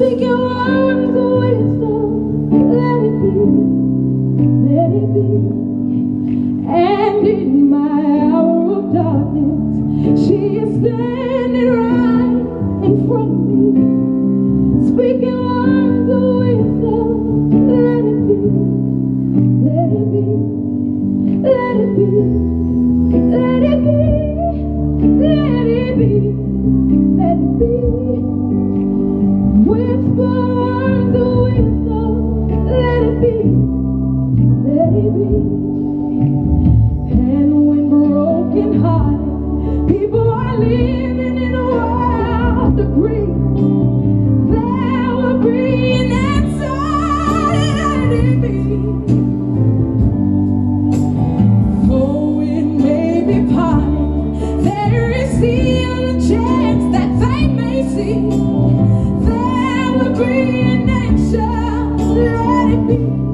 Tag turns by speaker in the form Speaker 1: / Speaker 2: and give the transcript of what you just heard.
Speaker 1: Your. Let it be. Let it be. And in my hour of darkness, she is standing right in front of me. Speaking still a chance that they may see. There will be an answer. Let it be.